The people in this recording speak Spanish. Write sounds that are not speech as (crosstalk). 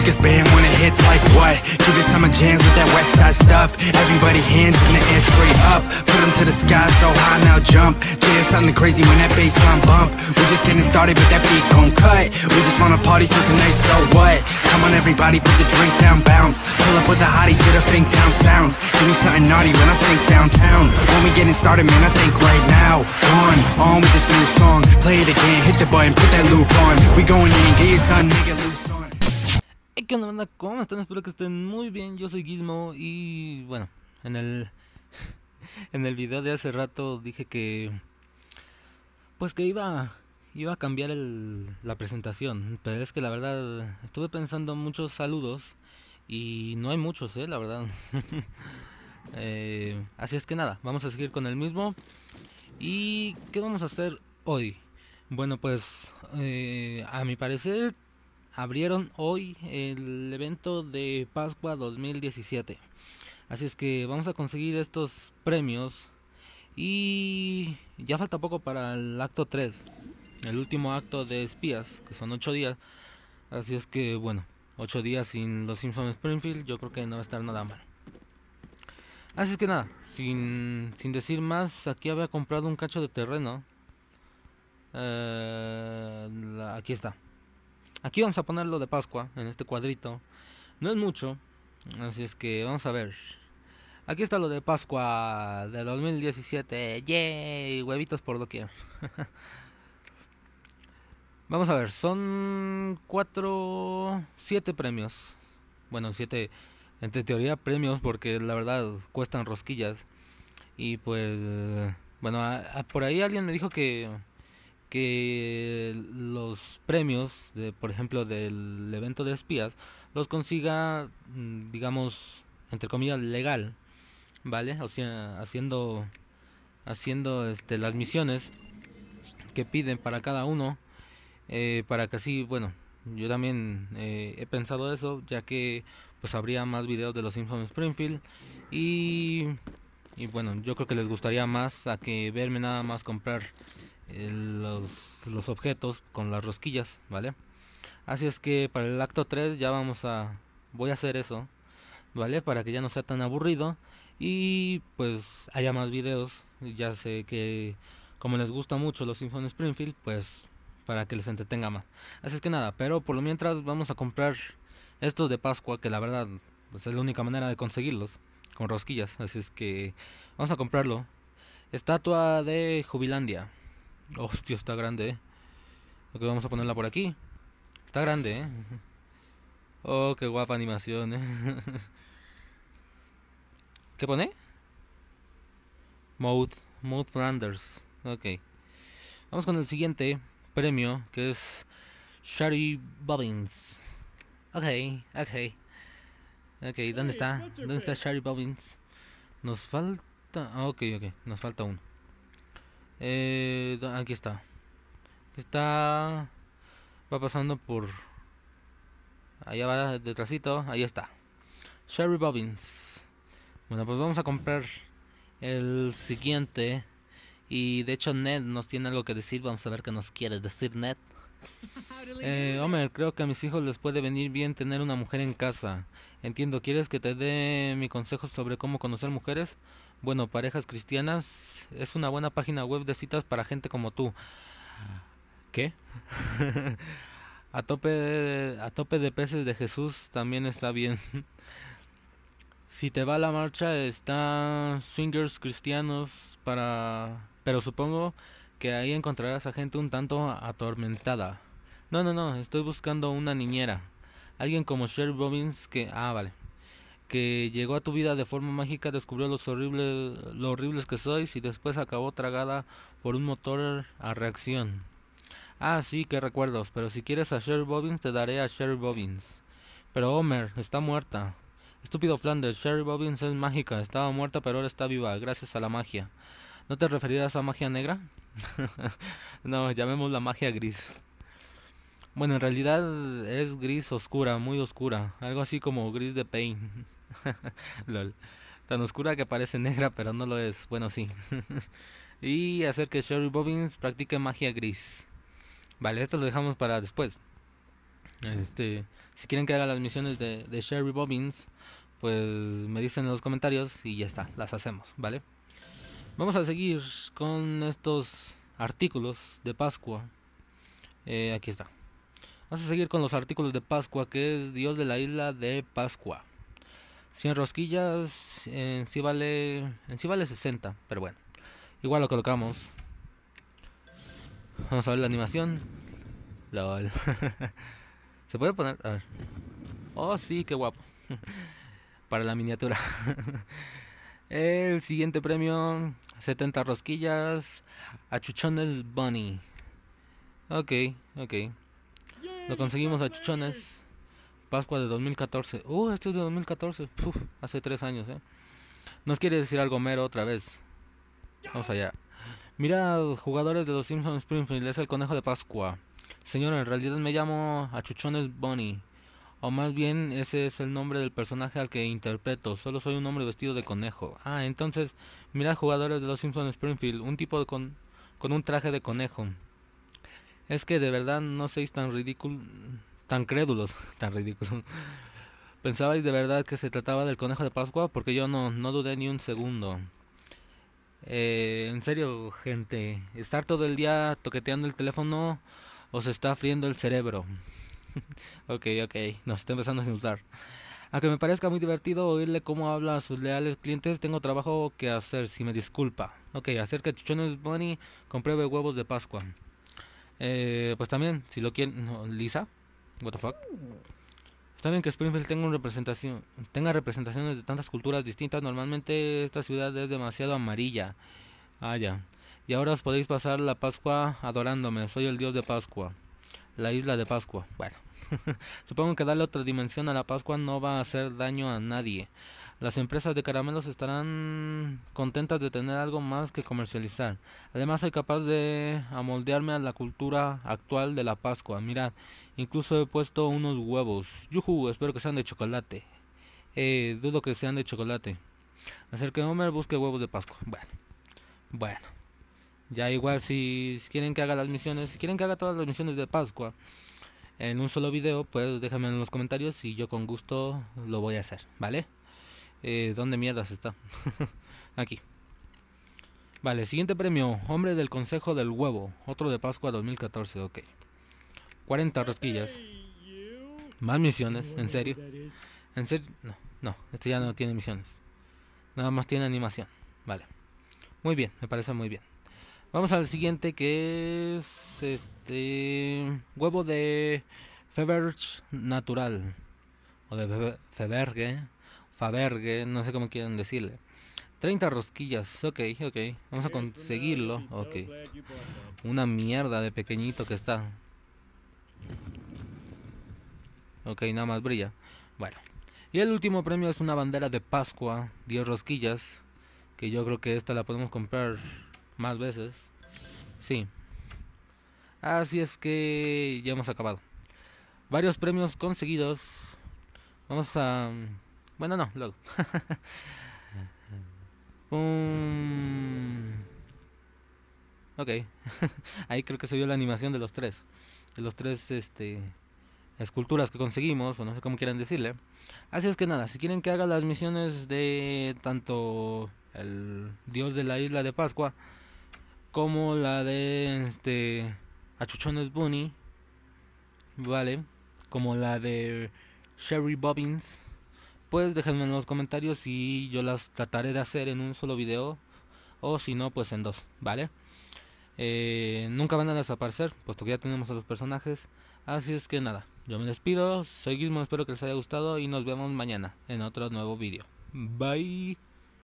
speakers bam when it hits like what? Give it summer jams with that west side stuff. Everybody hands in the air straight up. Put them to the sky so high now jump. Yeah, something crazy when that bassline bump. We just getting started but that beat gon' cut. We just wanna party so tonight, so what? Come on everybody, put the drink down, bounce. Pull up with a hottie to the fink down sounds. Give me something naughty when I sink downtown. When we getting started, man, I think right now. On, on with this new song. Play it again, hit the button, put that loop on. We going in, get your son, nigga. ¿Qué onda, banda? ¿Cómo están? Espero que estén muy bien. Yo soy Gizmo y bueno, en el (laughs) en el video de hace rato dije que pues que iba iba a cambiar la presentación, pero es que la verdad estuve pensando muchos saludos y no hay muchos, eh, la verdad. (laughs) Eh, así es que nada, vamos a seguir con el mismo. ¿Y qué vamos a hacer hoy? Bueno, pues eh, a mi parecer abrieron hoy el evento de Pascua 2017. Así es que vamos a conseguir estos premios. Y ya falta poco para el acto 3. El último acto de espías, que son 8 días. Así es que bueno, 8 días sin los Simpsons Springfield, yo creo que no va a estar nada mal. Así es que nada, sin, sin decir más, aquí había comprado un cacho de terreno. Eh, aquí está. Aquí vamos a ponerlo de Pascua, en este cuadrito. No es mucho, así es que vamos a ver. Aquí está lo de Pascua de 2017. ¡Yay! Huevitos por doquier. (laughs) vamos a ver, son cuatro, siete premios. Bueno, siete, entre teoría premios, porque la verdad cuestan rosquillas. Y pues, bueno, por ahí alguien me dijo que que los premios, de, por ejemplo, del evento de espías, los consiga, mm, digamos, entre comillas, legal, ¿vale? O sea, haciendo, haciendo este, las misiones que piden para cada uno, eh, para que así, bueno, yo también eh, he pensado eso, ya que pues habría más videos de los Simpsons Springfield y, y bueno, yo creo que les gustaría más a que verme nada más comprar los, los objetos con las rosquillas, ¿vale? Así es que para el acto 3 ya vamos a... Voy a hacer eso, ¿vale? Para que ya no sea tan aburrido y pues haya más videos. Ya sé que como les gusta mucho los Simpsons Springfield, pues para que les entretenga más. Así es que nada, pero por lo mientras vamos a comprar estos de Pascua, que la verdad pues, es la única manera de conseguirlos, con rosquillas. Así es que vamos a comprarlo. Estatua de Jubilandia. Hostia, está grande, eh. Ok, vamos a ponerla por aquí. Está grande, eh. Oh, qué guapa animación, eh. (laughs) ¿Qué pone? Mode, Mode Flanders. Ok. Vamos con el siguiente premio, que es Shari Bobbins. Ok, ok. Ok, ¿dónde está? ¿Dónde está Shari Bobbins? Nos falta... Ok, ok, nos falta uno. Eh, aquí está. Está... Va pasando por... Allá va detrásito, ahí está. Sherry Bobbins. Bueno, pues vamos a comprar el siguiente. Y de hecho Ned nos tiene algo que decir. Vamos a ver qué nos quiere decir Ned. Eh, Homer, creo que a mis hijos les puede venir bien tener una mujer en casa. Entiendo, ¿quieres que te dé mi consejo sobre cómo conocer mujeres? Bueno, parejas cristianas es una buena página web de citas para gente como tú. ¿Qué? (laughs) a tope de, a tope de peces de Jesús también está bien. (laughs) si te va la marcha está swingers cristianos para pero supongo que ahí encontrarás a gente un tanto atormentada. No, no, no, estoy buscando una niñera. Alguien como Sherry Bobbins que ah, vale que llegó a tu vida de forma mágica, descubrió los lo horribles que sois y después acabó tragada por un motor a reacción. Ah, sí, qué recuerdos, pero si quieres a Sherry Bobbins te daré a Sherry Bobbins. Pero Homer, está muerta. Estúpido Flanders, Sherry Bobbins es mágica, estaba muerta pero ahora está viva, gracias a la magia. ¿No te referirás a magia negra? (laughs) no, llamémosla magia gris. Bueno, en realidad es gris oscura, muy oscura, algo así como gris de Pain. (laughs) Lol. Tan oscura que parece negra, pero no lo es. Bueno, sí. (laughs) y hacer que Sherry Bobbins practique magia gris. Vale, esto lo dejamos para después. Este, Si quieren que haga las misiones de, de Sherry Bobbins, pues me dicen en los comentarios y ya está, las hacemos, ¿vale? Vamos a seguir con estos artículos de Pascua. Eh, aquí está. Vamos a seguir con los artículos de Pascua, que es Dios de la isla de Pascua. 100 rosquillas, en sí vale, en sí vale 60, pero bueno. Igual lo colocamos. Vamos a ver la animación. LOL. (laughs) ¿Se puede poner? A ver. Oh, sí, qué guapo. (laughs) Para la miniatura. (laughs) El siguiente premio, 70 rosquillas, achuchones bunny. Ok, ok. Lo conseguimos a chuchones. Pascua de 2014. Uh, esto es de 2014. hace tres años, eh. Nos quiere decir algo mero otra vez. Vamos allá. Mira, jugadores de los Simpsons Springfield, es el conejo de Pascua. Señor, en realidad me llamo Achuchones Bunny. O más bien, ese es el nombre del personaje al que interpreto. Solo soy un hombre vestido de conejo. Ah, entonces, mira jugadores de los Simpsons Springfield, un tipo con, con un traje de conejo. Es que de verdad no seis tan ridículos, tan crédulos, (laughs) tan ridículos. ¿Pensabais de verdad que se trataba del conejo de Pascua? Porque yo no, no dudé ni un segundo. Eh, en serio, gente, estar todo el día toqueteando el teléfono os está friendo el cerebro. (laughs) ok, ok, nos está empezando a insultar. Aunque me parezca muy divertido oírle cómo habla a sus leales clientes, tengo trabajo que hacer, si me disculpa. Ok, acerca de Chichones Bunny, compruebe huevos de Pascua. Eh, pues también, si lo quieren... Lisa, what the fuck. Está bien que Springfield tenga, una representación, tenga representaciones de tantas culturas distintas. Normalmente esta ciudad es demasiado amarilla. Ah, ya. Y ahora os podéis pasar la Pascua adorándome. Soy el dios de Pascua. La isla de Pascua. Bueno. (laughs) Supongo que darle otra dimensión a la Pascua no va a hacer daño a nadie. Las empresas de caramelos estarán contentas de tener algo más que comercializar. Además soy capaz de amoldearme a la cultura actual de la Pascua. Mirad, incluso he puesto unos huevos. Yuhu, espero que sean de chocolate. Eh, dudo que sean de chocolate. Hacer que Homer busque huevos de Pascua. Bueno, bueno. Ya igual si quieren que haga las misiones, si quieren que haga todas las misiones de Pascua en un solo video, pues déjame en los comentarios y yo con gusto lo voy a hacer, ¿vale? Eh, ¿Dónde mierdas está? (laughs) Aquí. Vale, siguiente premio. Hombre del Consejo del Huevo. Otro de Pascua 2014, ok. 40 rosquillas. Más misiones, ¿en serio? ¿En serio? No, no, este ya no tiene misiones. Nada más tiene animación. Vale. Muy bien, me parece muy bien. Vamos al siguiente que es este huevo de Feverge natural o de Feverge, Faberge, no sé cómo quieren decirle. 30 rosquillas, ok, ok, vamos a conseguirlo, ok. Una mierda de pequeñito que está. Ok, nada más brilla. Bueno. Y el último premio es una bandera de Pascua, 10 rosquillas, que yo creo que esta la podemos comprar más veces. Sí. Así es que ya hemos acabado. Varios premios conseguidos. Vamos a... Bueno, no, luego. (laughs) Ok. (laughs) Ahí creo que se vio la animación de los tres. De los tres, este... Esculturas que conseguimos, o no sé cómo quieran decirle. Así es que nada, si quieren que haga las misiones de tanto el dios de la isla de Pascua como la de este Achuchones Bunny, vale, como la de Sherry Bobbins, pues déjenme en los comentarios y yo las trataré de hacer en un solo video o si no pues en dos, ¿vale? Eh, nunca van a desaparecer, puesto que ya tenemos a los personajes. Así es que nada, yo me despido, Gizmo, espero que les haya gustado y nos vemos mañana en otro nuevo video. Bye.